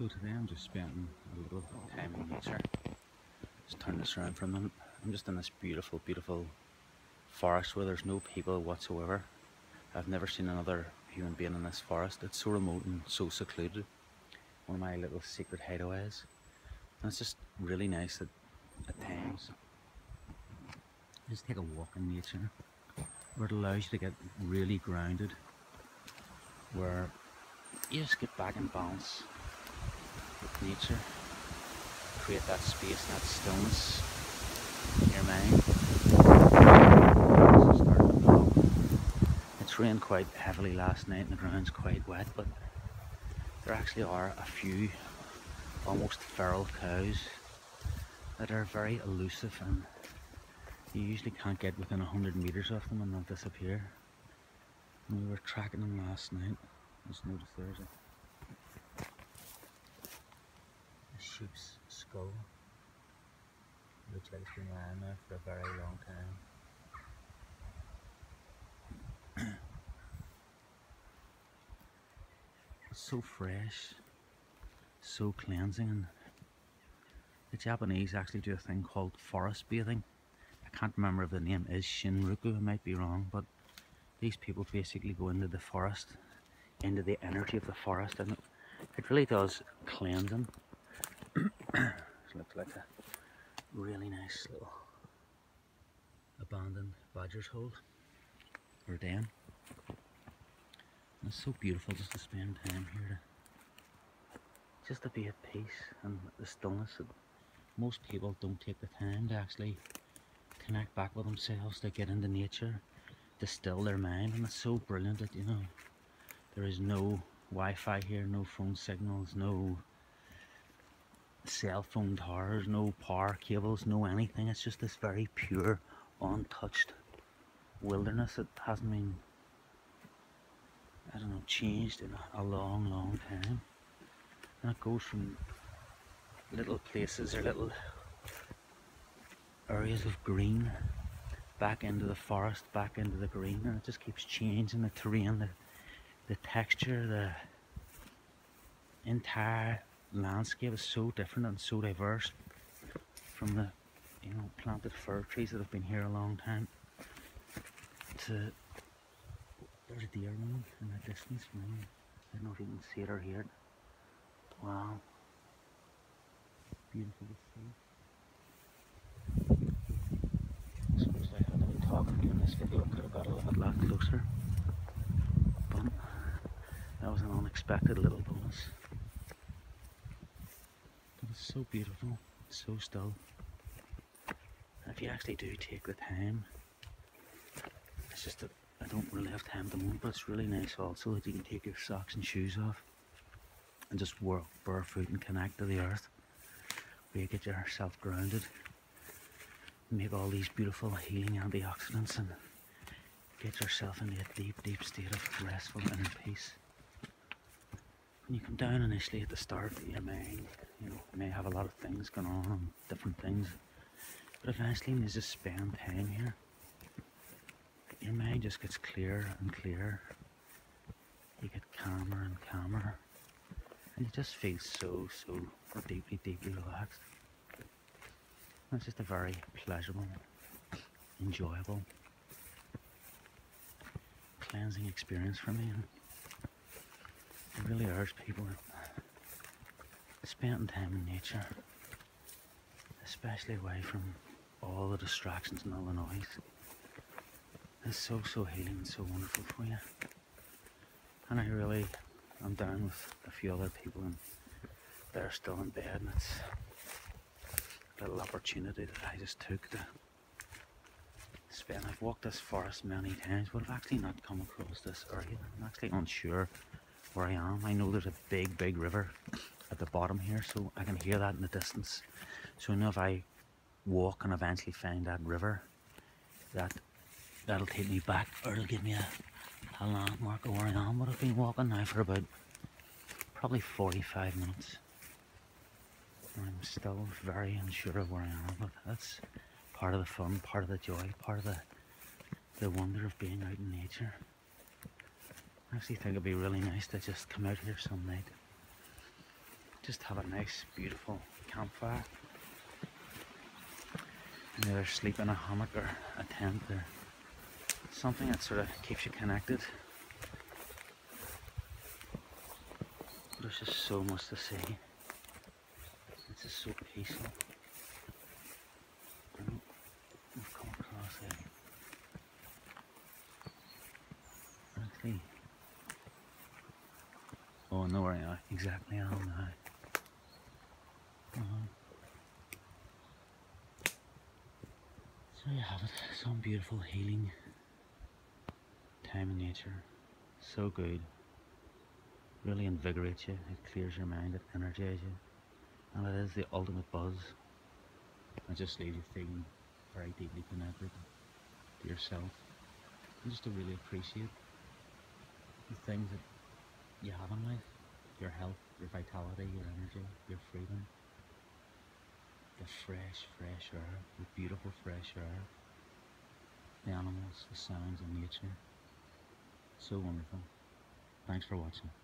So today I'm just spending a little time in nature. Just turn this around for a minute. I'm just in this beautiful, beautiful forest where there's no people whatsoever. I've never seen another human being in this forest. It's so remote and so secluded. One of my little secret hideaways. And it's just really nice at, at times. Just take a walk in nature where it allows you to get really grounded. Where you just get back in balance nature. Create that space, that stillness in your mind. It's rained quite heavily last night and the ground's quite wet, but there actually are a few almost feral cows that are very elusive and you usually can't get within 100 metres of them and they'll disappear. We were tracking them last night. Just noticed there's a, a sheep's skull. Like it's been lying there for a very long time. it's so fresh, so cleansing and the Japanese actually do a thing called forest bathing. I can't remember if the name is Shinruku, I might be wrong, but these people basically go into the forest into the energy of the forest and it really does cleanse them. A really nice little abandoned badger's hole. Or den. it's so beautiful just to spend time here to, just to be at peace and the stillness that most people don't take the time to actually connect back with themselves, to get into nature, to still their mind. And it's so brilliant that you know there is no Wi-Fi here, no phone signals, no cell phone towers, no power cables, no anything. It's just this very pure, untouched wilderness that hasn't been, I don't know, changed in a, long, long time. And it goes from little places or little areas of green back into the forest, back into the green, and it just keeps changing the terrain, the the texture, the entire landscape is so different and so diverse from the you know planted fir trees that have been here a long time to there's a deer running in the distance from. I don't know if you can see it or hear it. Wow. Beautiful to see. Suppose I have got a lot closer. That was an unexpected little bonus. But it's so beautiful, so still. If you actually do take the time, it's just that I don't really have time at the moment, but it's really nice also that you can take your socks and shoes off and just walk barefoot and connect to the earth where you get yourself grounded make all these beautiful healing antioxidants and get yourself into a deep, deep state of restful inner peace you come down initially at the start, your mind, you know, may have a lot of things going on different things. But eventually you just spend time here, your mind just gets clearer and clearer. You get calmer and calmer. And you just feel so, so deeply, deeply relaxed. And it's just a very pleasurable, enjoyable, cleansing experience for me. Really urge people spending time in nature, especially away from all the distractions and all the noise, is so, so healing and so wonderful for you. And I really, I'm down with a few other people and they're still in bed and it's a little opportunity that I just took to spend. I've walked this forest many times, but I've actually not come across this area. I'm actually unsure where I am. I know there's a big, big river at the bottom here, so I can hear that in the distance. So I know if I walk and eventually find that river, that that'll take me back, or it'll give me a, a landmark of where I am. But I've been walking now for about probably 45 minutes. And I'm still very unsure of where I am, but that's part of the fun, part of the joy, part of the the wonder of being out in nature. I actually think it'd be really nice to just come out here some night. just have a nice, beautiful campfire. And either sleep in a hammock or a tent or something that sort of keeps you connected. There's just so much to see. It's just so peaceful. We've come across it. Actually. Oh, no, I am. Exactly on now. Uh-huh. So you have it. Some beautiful healing time in nature. So good. Really invigorates you. It clears your mind. It energizes you. And it is the ultimate buzz. It just leaves you feeling very deeply connected to yourself. And just to really appreciate the things that you have in life. Your health, your vitality, your energy, your freedom. The fresh, fresh air, the beautiful fresh air. The animals, the sounds of nature. So wonderful. Thanks for watching.